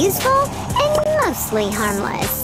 useful and mostly harmless.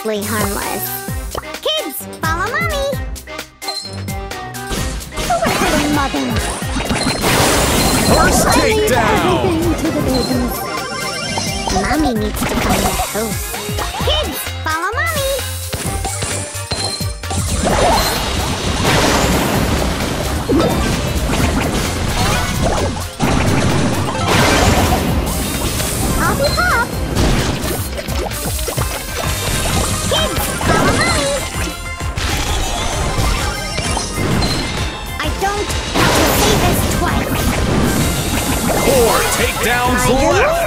obviously harmless. Kids, follow mommy! Away mother! First takedown! Mommy needs to come to help. Down left.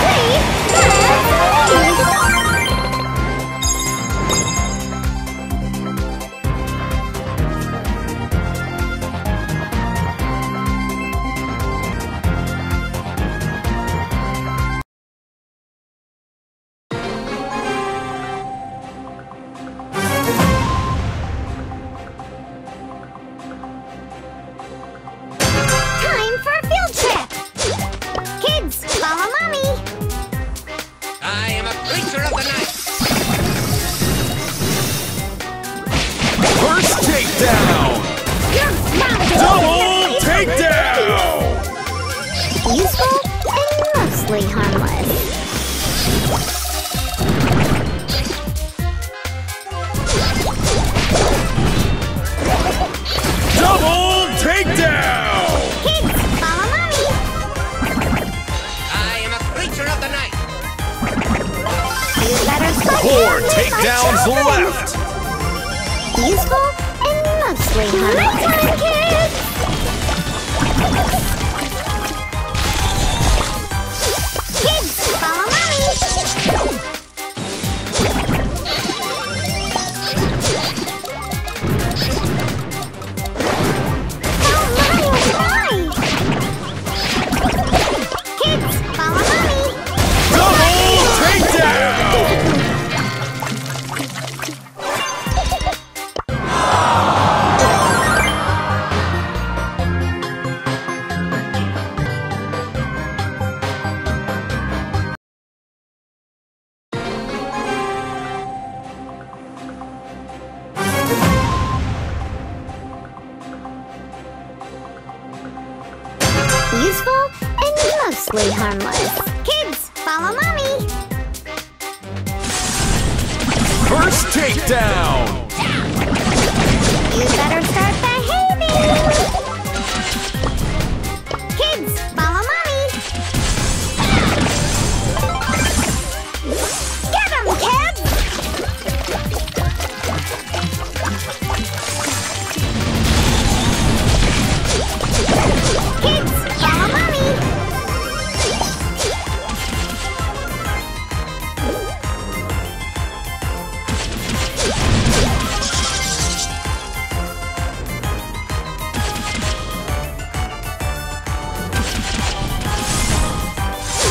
Please!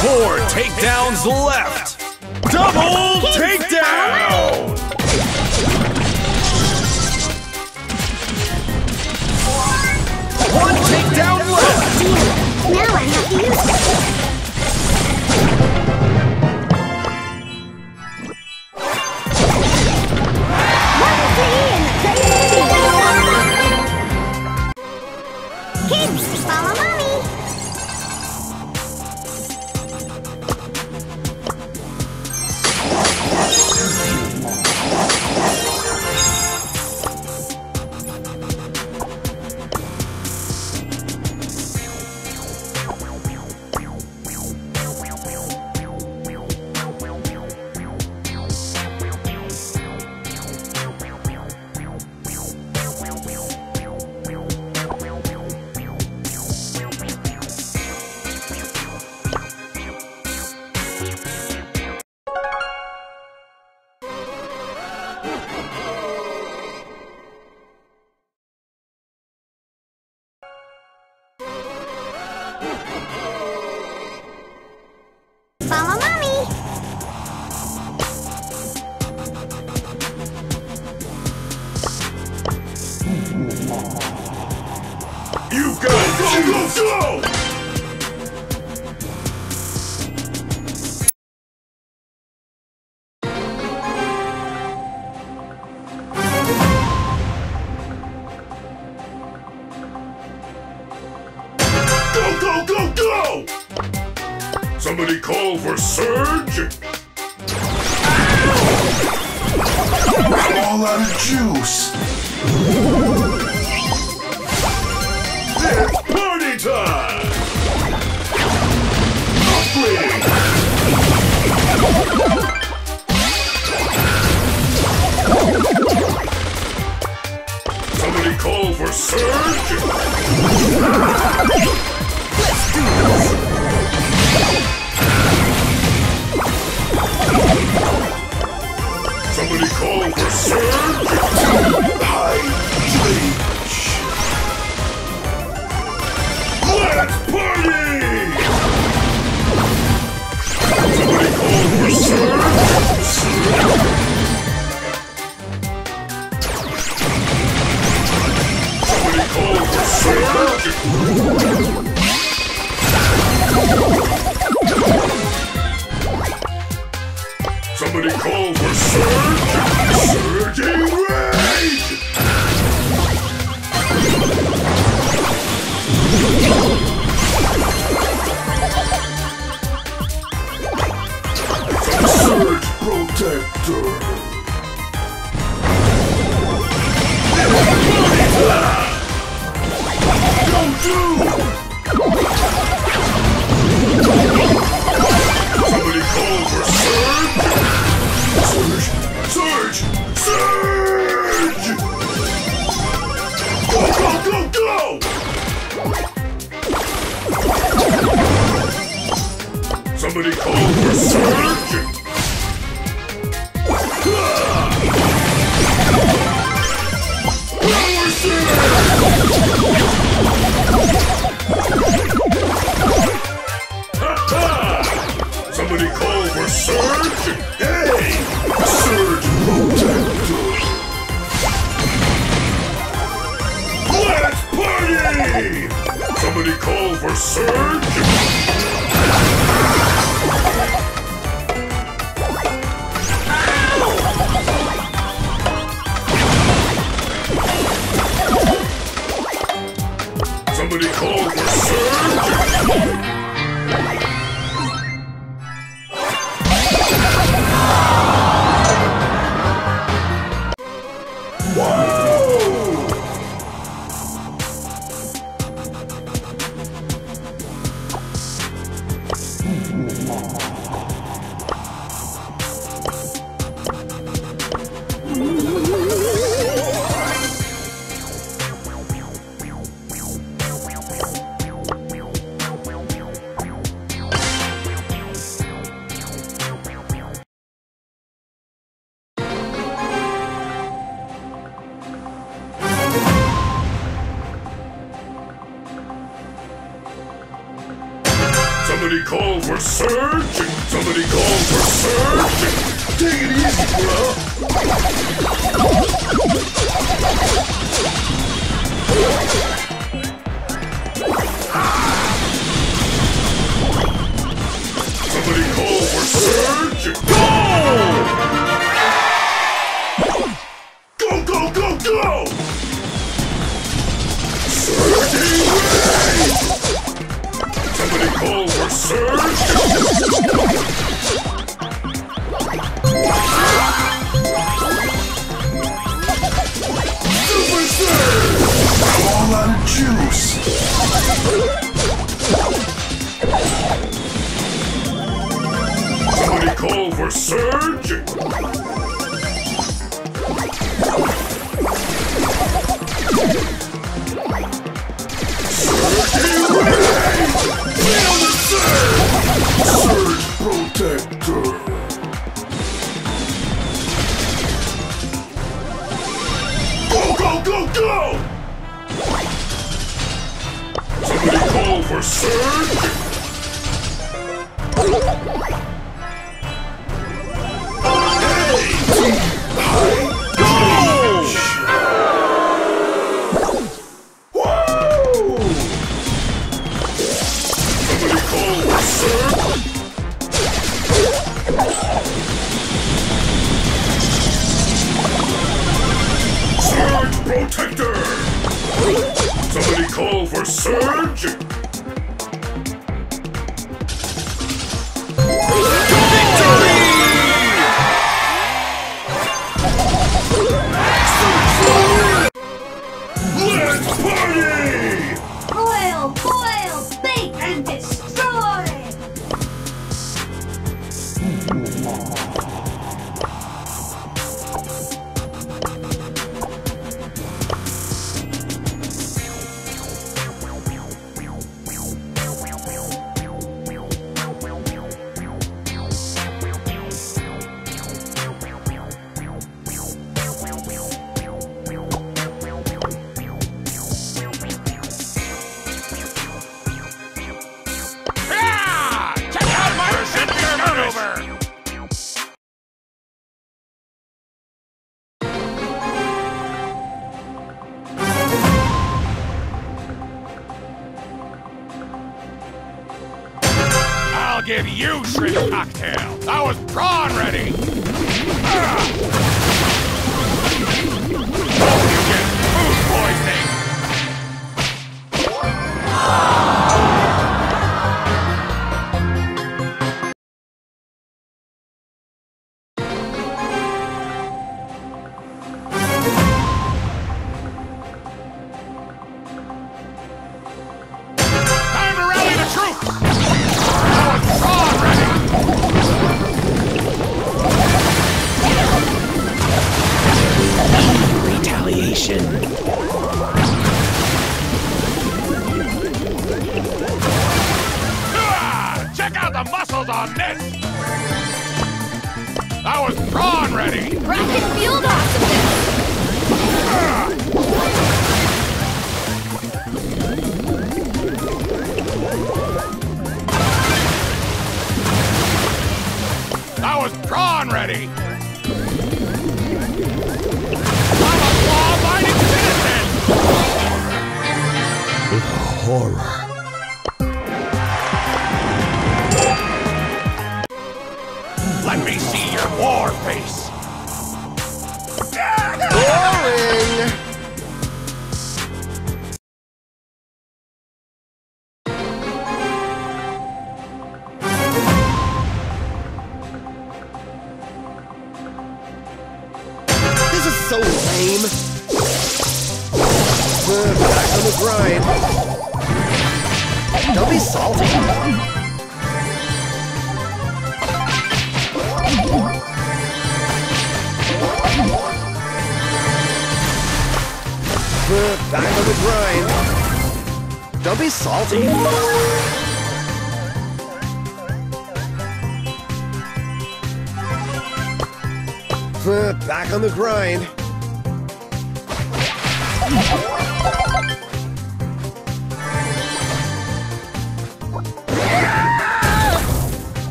Four takedowns left. Double takedown! One takedown left. Now I have to use it. Go, go, go, go! call the sir? Holy cold. Forward surge! Super surge! Juice! Somebody call for surge! for Surge! Hey! Back on the grind. Don't be salty. Back on the grind.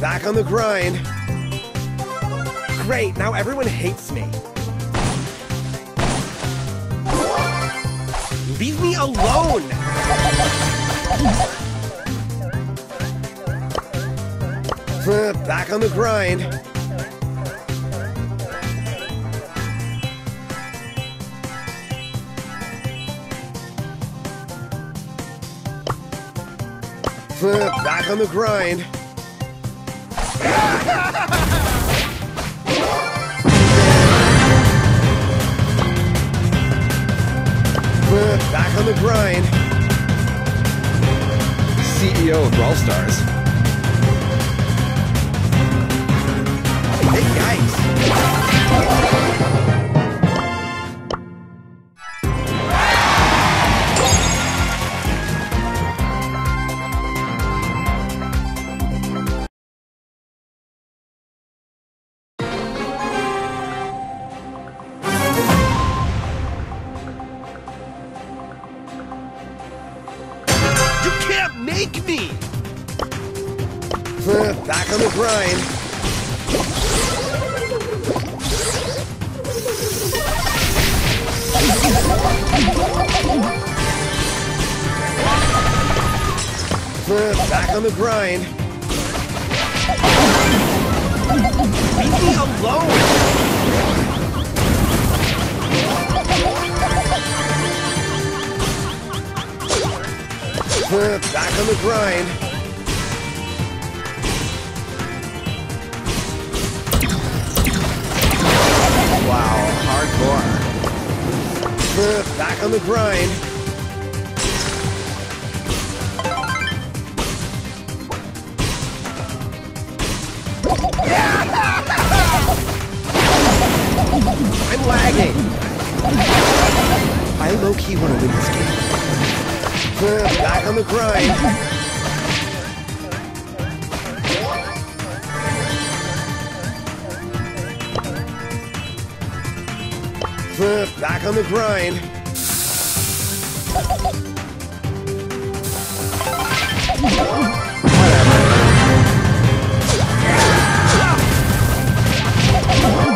Back on the grind. Great, now everyone hates me. alone! Back on the grind. Back on the grind. the grind. CEO of Brawl Stars. Ryan. Back on the grind. This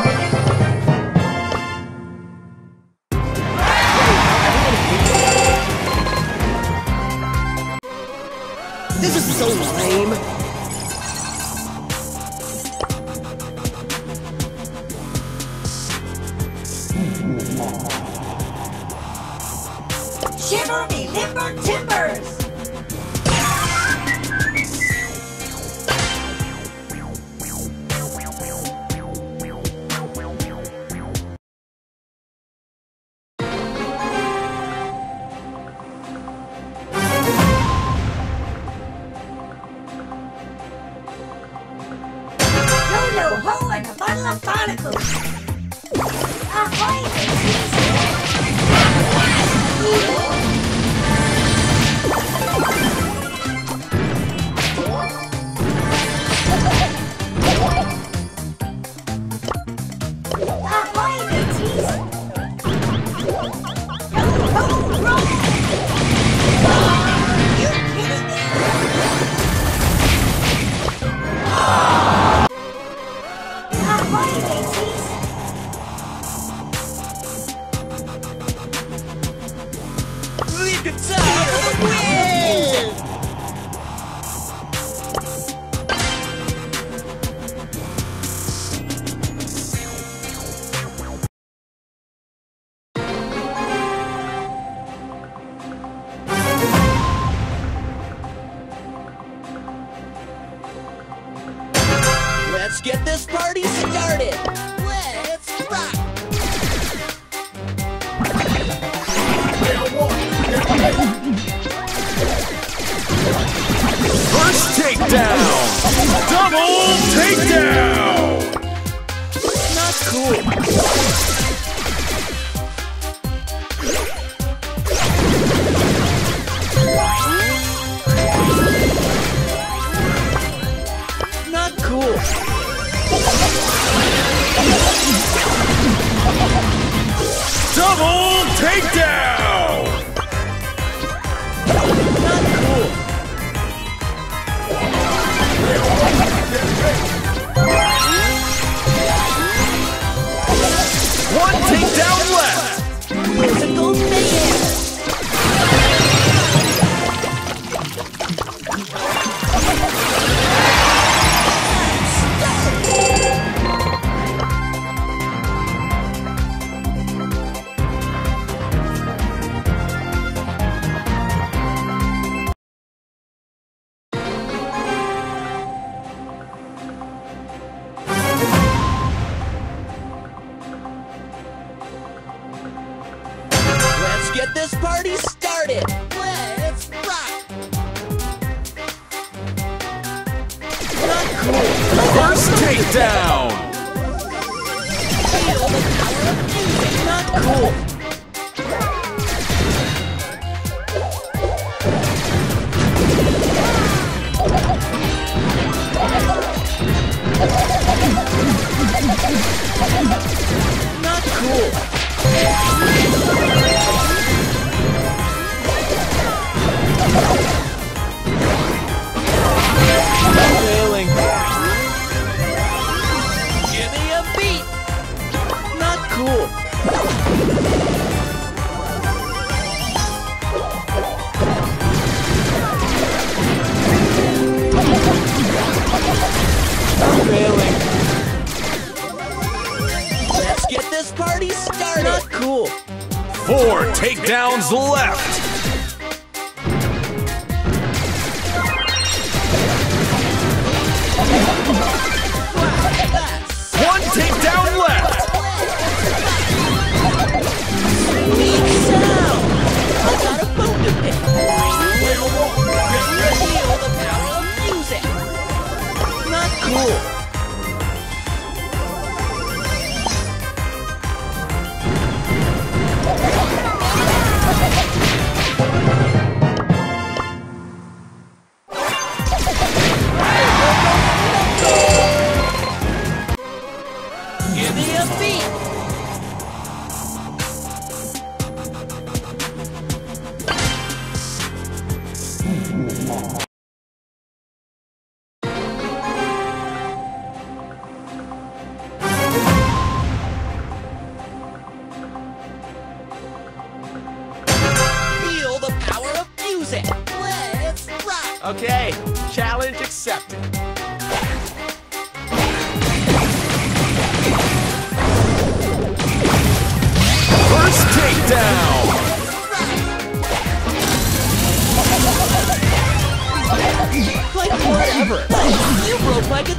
Four takedowns left!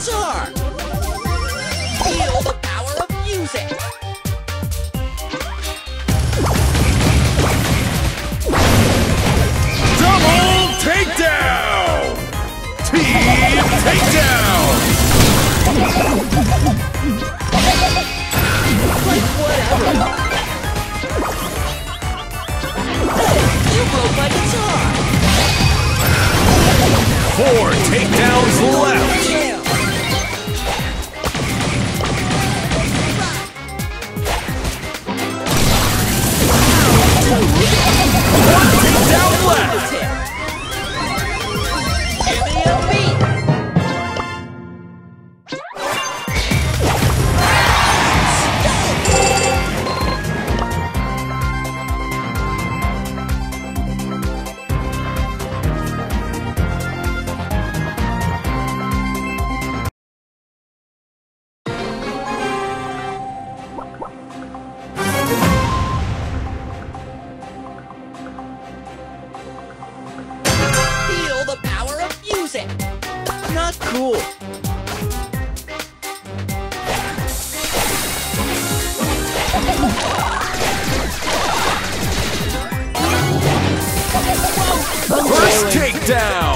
Pixar! cool. First takedown!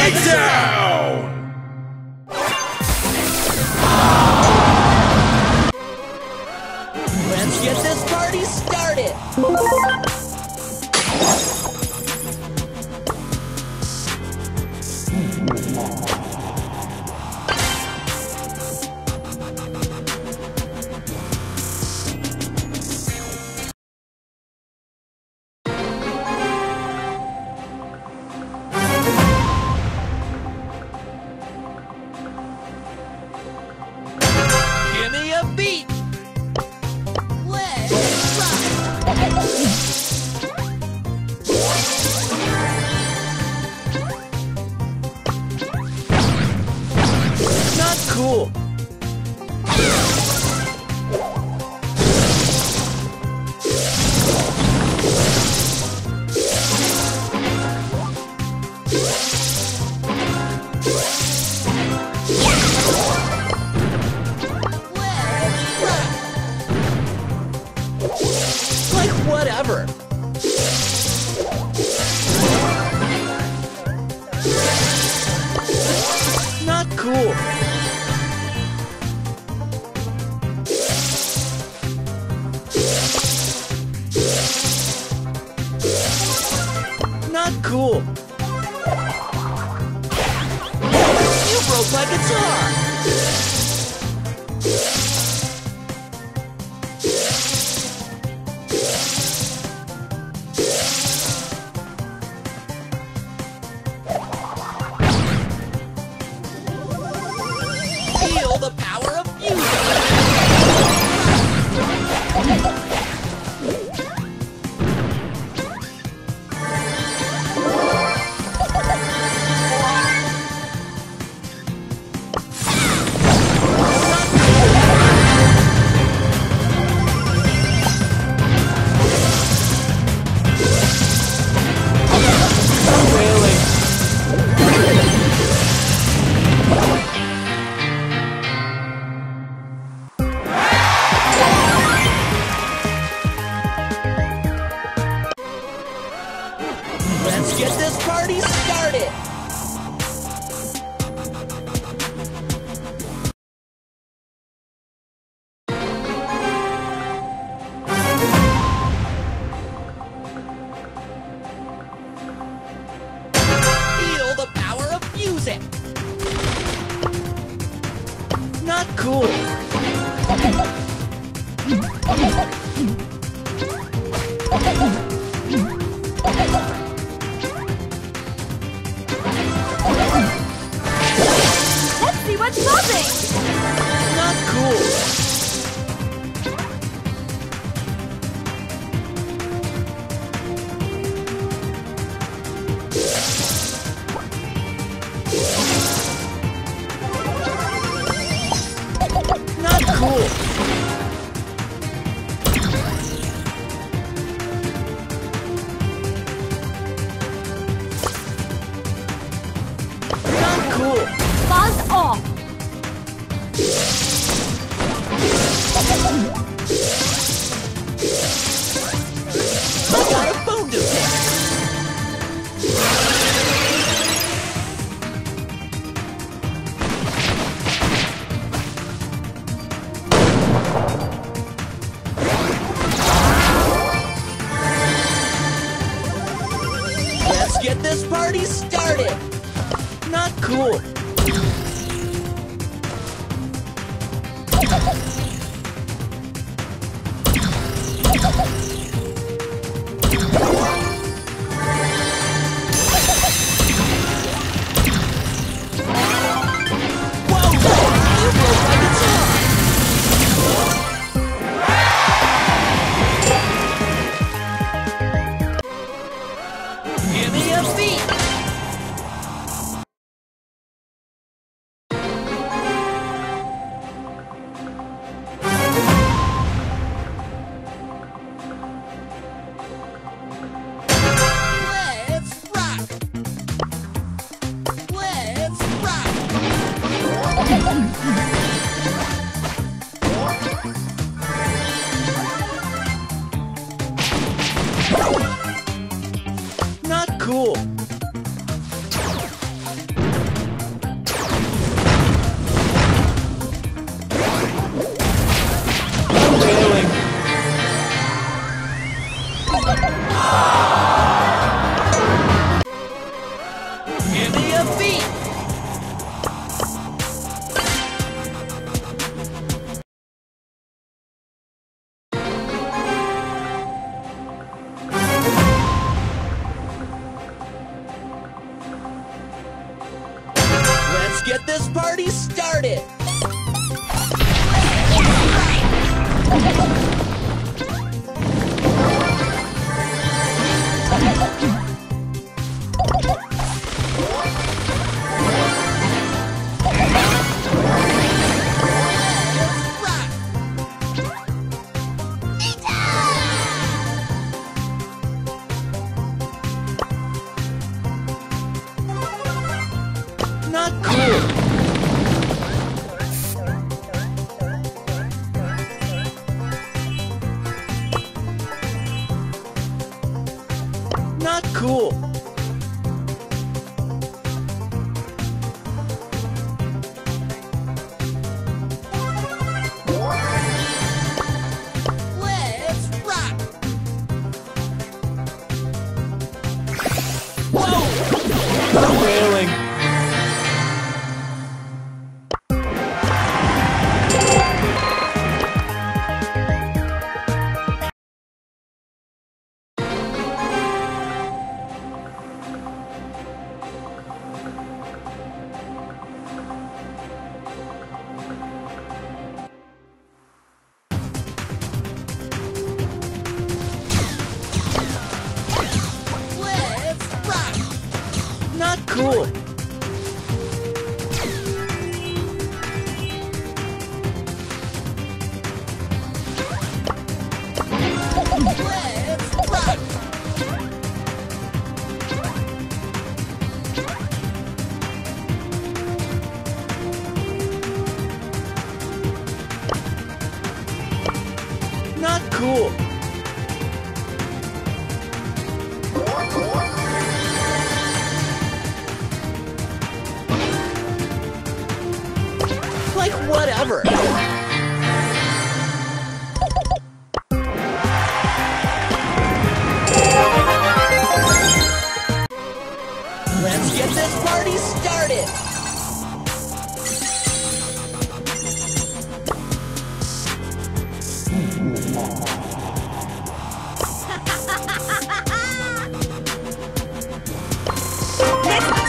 Takedown! Let's get this party started! ど。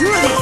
Groovy.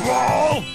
Brawl!